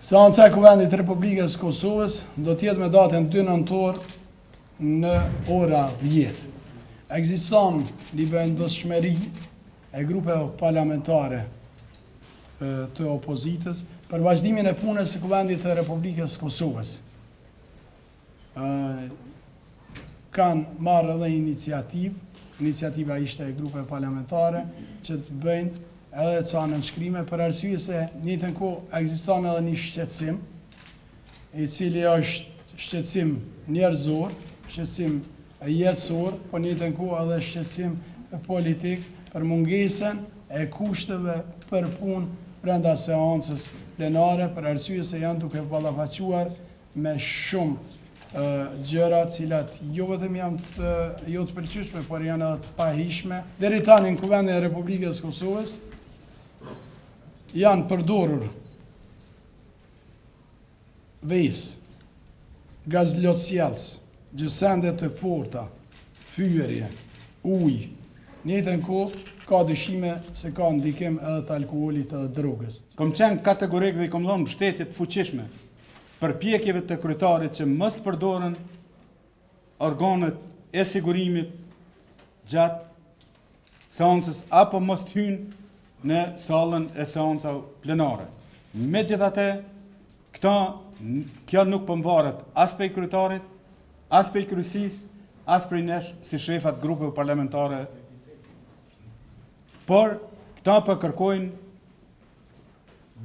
Seanca e Kuvendit të Republikës së Kosovës do të jetë me datën 2 nëntor në ora 10. Ekziston një vendosmëri e grupeve parlamentare të opozitës për vazhdimin e punës së Kuvendit të Republikës së Kosovës. Kanë marrë edhe iniciativë, iniciativa ishte e grupeve parlamentare që të bëjnë edhe ca nënshkrime për arsye se në të njëjtën kohë ekziston edhe një shqetësim i cili është shqetësim njerëzor, shqetësim jetësor, por në të njëjtën kohë edhe shqetësim politik për mungesën e kushteve për punë brenda seancës plenare, për arsye se janë duke ballafaquar me shumë gjëra të cilat jo vetëm janë të jo të pëlqyeshme, por janë edhe të pahijshme. Deri tani në Kuvendin e Republikës së Kosovës janë përdorur Vezë, gaz lotsjellës, gjësende të forta, fyerje, ujë. Në njëjtën kohë, ka dyshime se ka ndikim edhe të alkoolit edhe drogës. Kam qenë kategorik dhe i kam dhënë mbështetje të fuqishme përpjekjeve të kryetarit që mos të përdoren organet e sigurimit gjatë seancës apo mos të hyjnë në sallën e seancave plenare. Megjithatë, këta kjo nuk po mvaret as prej kryetarit, as prej kryesisë, as prej nesh si shefa të grupeve parlamentare. Por këta po kërkojnë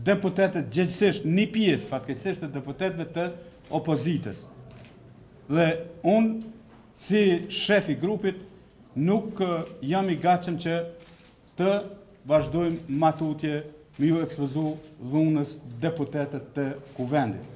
Deputetët gjegjësisht ni pjesë fatkeqësisht e deputetëve të opozitës dhe unë si shef i grupit nuk jam i gatshëm që të vazhdojmë ma tutje me ju ekspozu dhunës deputetët e Kuvendit.